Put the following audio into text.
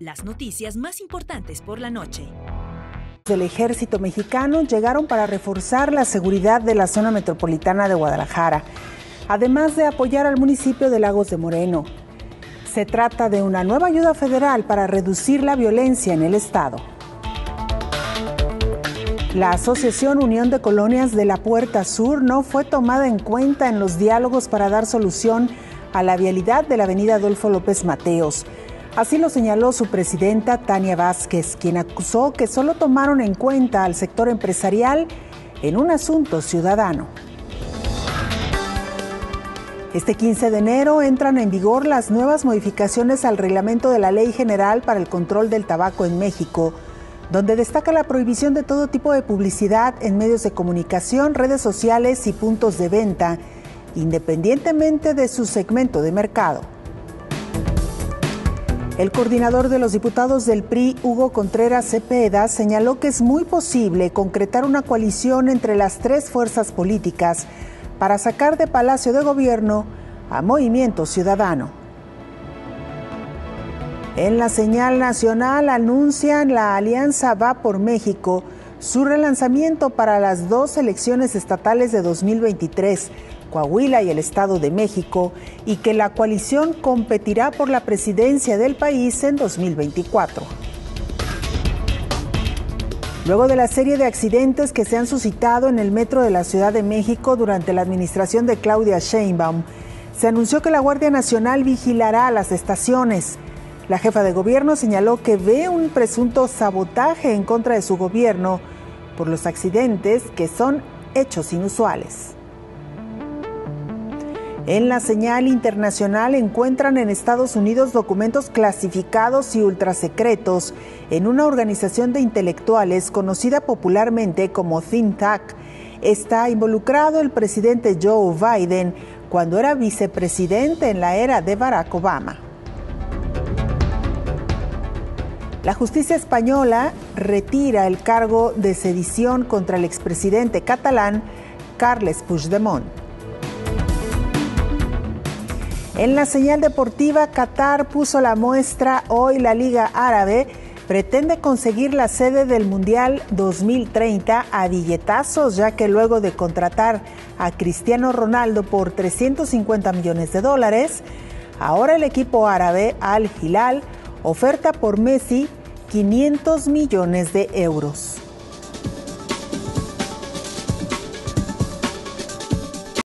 Las noticias más importantes por la noche. El ejército mexicano llegaron para reforzar la seguridad de la zona metropolitana de Guadalajara, además de apoyar al municipio de Lagos de Moreno. Se trata de una nueva ayuda federal para reducir la violencia en el estado. La Asociación Unión de Colonias de la Puerta Sur no fue tomada en cuenta en los diálogos para dar solución a la vialidad de la avenida Adolfo López Mateos. Así lo señaló su presidenta Tania Vázquez, quien acusó que solo tomaron en cuenta al sector empresarial en un asunto ciudadano. Este 15 de enero entran en vigor las nuevas modificaciones al reglamento de la Ley General para el Control del Tabaco en México donde destaca la prohibición de todo tipo de publicidad en medios de comunicación, redes sociales y puntos de venta, independientemente de su segmento de mercado. El coordinador de los diputados del PRI, Hugo Contreras Cepeda, señaló que es muy posible concretar una coalición entre las tres fuerzas políticas para sacar de Palacio de Gobierno a Movimiento Ciudadano. En la señal nacional anuncian la Alianza Va por México su relanzamiento para las dos elecciones estatales de 2023, Coahuila y el Estado de México, y que la coalición competirá por la presidencia del país en 2024. Luego de la serie de accidentes que se han suscitado en el metro de la Ciudad de México durante la administración de Claudia Sheinbaum, se anunció que la Guardia Nacional vigilará las estaciones. La jefa de gobierno señaló que ve un presunto sabotaje en contra de su gobierno por los accidentes que son hechos inusuales. En la señal internacional encuentran en Estados Unidos documentos clasificados y ultrasecretos en una organización de intelectuales conocida popularmente como Think. Está involucrado el presidente Joe Biden cuando era vicepresidente en la era de Barack Obama. La justicia española retira el cargo de sedición contra el expresidente catalán Carles Puigdemont. En la señal deportiva, Qatar puso la muestra hoy la Liga Árabe pretende conseguir la sede del Mundial 2030 a billetazos, ya que luego de contratar a Cristiano Ronaldo por 350 millones de dólares, ahora el equipo árabe Al Hilal oferta por Messi 500 millones de euros.